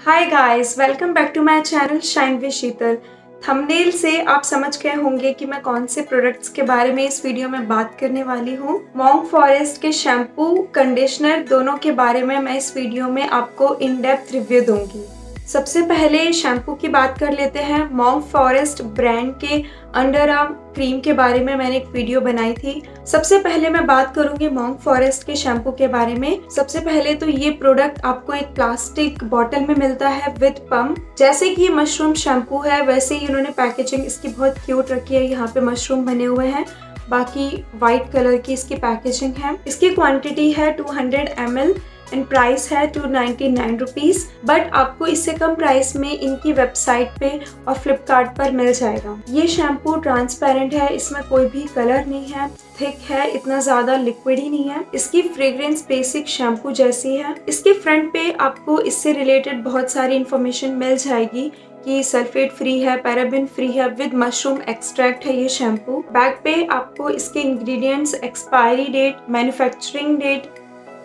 Hi guys welcome back to my channel shine with Sheetal thumbnail से आप समझ गए होंगे कि मैं कौन से प्रोडक्ट्स के बारे में इस वीडियो में बात करने वाली हूँ। मॉन्ग फॉरेस्ट के शैम्पू कंडीशनर दोनों के बारे में मैं इस वीडियो में आपको इन डेप्थ रिव्यू दूँगी। सबसे पहले शैम्पू की बात कर लेते हैं। मॉन्ग फॉरेस्ट ब्रांड के अंडर आर्म क्रीम के बारे में मैंने एक वीडियो बनाई थी। सबसे पहले मैं बात करूँगी मॉन्ग फॉरेस्ट के शैम्पू के बारे में। सबसे पहले तो ये प्रोडक्ट आपको एक प्लास्टिक बॉटल में मिलता है विद पम्प जैसे कि ये मशरूम शैम्पू है, वैसे ही इन्होंने पैकेजिंग इसकी बहुत क्यूट रखी है। यहाँ पे मशरूम बने हुए हैं। बाकी व्हाइट कलर की इसकी पैकेजिंग है। इसकी क्वांटिटी है 200 हंड्रेड एंड प्राइस है two ninety nine rupees but आपको इससे कम प्राइस में इनकी वेबसाइट पे और फ्लिपकार्ट पर मिल जाएगा। ये शैम्पू ट्रांसपेरेंट है, इसमें कोई भी कलर नहीं है थिक है, इतना ज़्यादा लिक्विड ही नहीं है। इसकी फ्रेग्रेंस बेसिक शैम्पू जैसी है। इसके फ्रंट पे आपको इससे रिलेटेड बहुत सारी इन्फॉर्मेशन मिल जाएगी कि सल्फेट फ्री है पैराबिन फ्री है विद मशरूम एक्सट्रैक्ट है ये शैम्पू बैक पे आपको इसके ingredients expiry date manufacturing date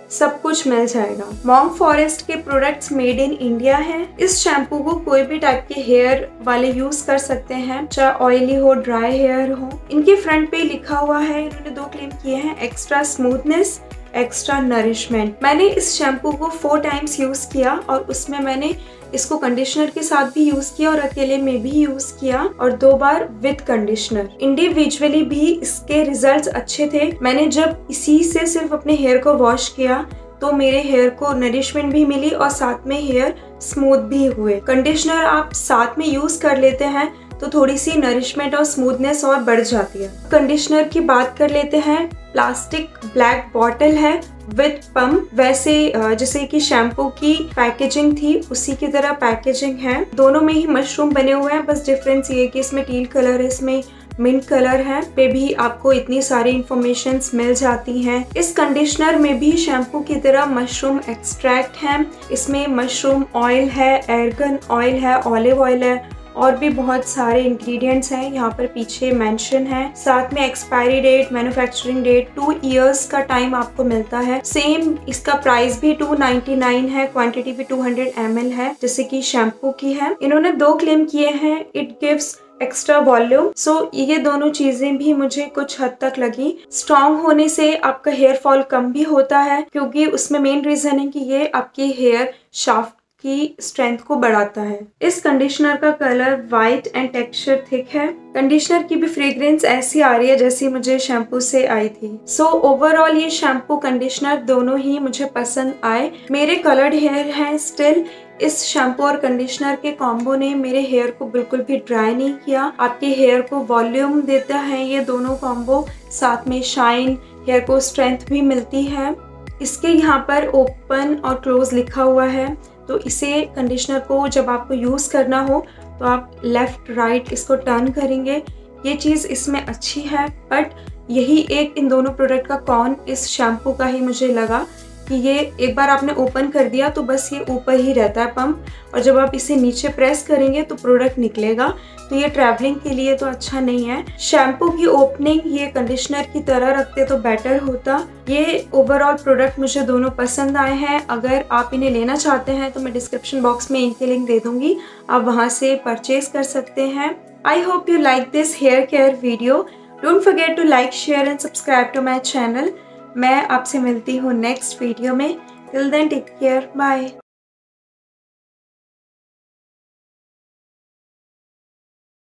सब कुछ मिल जाएगा। मॉन्ग फॉरेस्ट के प्रोडक्ट्स मेड इन इंडिया हैं। इस शैम्पू को कोई भी टाइप के हेयर वाले यूज़ कर सकते हैं, चाहे ऑयली हो ड्राई हेयर हो। इनके फ्रंट पे लिखा हुआ है, इन्होंने दो क्लेम किए हैं एक्स्ट्रा स्मूथनेस एक्स्ट्रा नरिशमेंट मैंने इस शैम्पू को फोर टाइम्स यूज़ किया और उसमें मैंने इसको कंडीशनर के साथ भी यूज़ किया और अकेले में भी यूज़ किया और दो बार विद कंडीशनर इंडिविजुअली भी इसके रिजल्ट्स अच्छे थे। मैंने जब इसी से सिर्फ़ अपने हेयर को वॉश किया तो मेरे हेयर को नरिशमेंट भी मिली और साथ में हेयर स्मूथ भी हुए। कंडीशनर आप साथ में यूज़ कर लेते हैं तो थोड़ी सी नरिशमेंट और स्मूथनेस और बढ़ जाती है। कंडीशनर की बात कर लेते हैं। प्लास्टिक ब्लैक बॉटल है विद पम्प वैसे जैसे कि शैम्पू की पैकेजिंग थी, उसी की तरह पैकेजिंग है। दोनों में ही मशरूम बने हुए हैं, बस डिफरेंस ये कि इसमें टील कलर है, इसमें मिंट कलर है। पे भी आपको इतनी सारी इंफॉर्मेशन मिल जाती हैं। इस कंडीशनर में भी शैम्पू की तरह मशरूम एक्सट्रैक्ट है। इसमें मशरूम ऑयल है एयरगन ऑयल है ऑलिव ऑयल है और भी बहुत सारे इंग्रेडिएंट्स हैं, यहाँ पर पीछे मेंशन है। साथ में expiry date manufacturing date two years का टाइम आपको मिलता है। सेम इसका प्राइस भी 299 है क्वांटिटी भी 200 ml है, जैसे कि शैम्पू की है। इन्होंने दो क्लेम किए हैं it gives extra volume so ये दोनों चीज़ें भी मुझे कुछ हद तक लगी। स्ट्रॉन्ग होने से आपका हेयर फॉल कम भी होता है, क्योंकि उसमें मेन रीजन है कि ये आपकी हेयर शाफ्ट की स्ट्रेंथ को बढ़ाता है। इस कंडीशनर का colour white and texture thick है। कंडीशनर की भी फ्रेग्रेंस ऐसी आ रही है जैसी मुझे शैम्पू से आई थी। सो so, ओवरऑल ये शैम्पू कंडीशनर दोनों ही मुझे पसंद आए। मेरे कलर्ड हेयर हैं स्टिल इस शैम्पू और कंडीशनर के कॉम्बो ने मेरे हेयर को बिल्कुल भी ड्राई नहीं किया। आपके हेयर को वॉल्यूम देता है ये दोनों कॉम्बो साथ में शाइन हेयर को स्ट्रेंथ भी मिलती है। इसके यहाँ पर ओपन और क्लोज लिखा हुआ है। तो इसे कंडीशनर को जब आपको यूज़ करना हो तो आप लेफ़्ट राइट इसको टर्न करेंगे। ये चीज़ इसमें अच्छी है बट यही एक इन दोनों प्रोडक्ट का कॉन इस शैम्पू का ही मुझे लगा। कि ये एक बार आपने ओपन कर दिया तो बस ये ऊपर ही रहता है पंप। और जब आप इसे नीचे प्रेस करेंगे तो प्रोडक्ट निकलेगा। तो ये ट्रैवलिंग के लिए तो अच्छा नहीं है। शैम्पू की ओपनिंग ये कंडीशनर की तरह रखते तो बेटर होता। ये ओवरऑल प्रोडक्ट मुझे दोनों पसंद आए हैं। अगर आप इन्हें लेना चाहते हैं तो मैं डिस्क्रिप्शन बॉक्स में इनके लिंक दे दूँगी। आप वहाँ से परचेज कर सकते हैं। I hope you like this hair care video don't forget to like share and subscribe to my channel मैं आपसे मिलती हूँ नेक्स्ट वीडियो में. Till then take care bye